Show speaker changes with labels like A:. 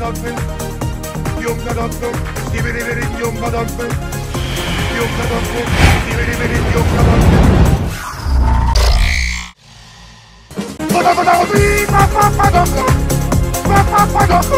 A: dansın Yumda dansın Sibiri verin yumda dansın Yumda dansın Sibiri verin yumda dansın Bada bada bada bada bada bada bada bada.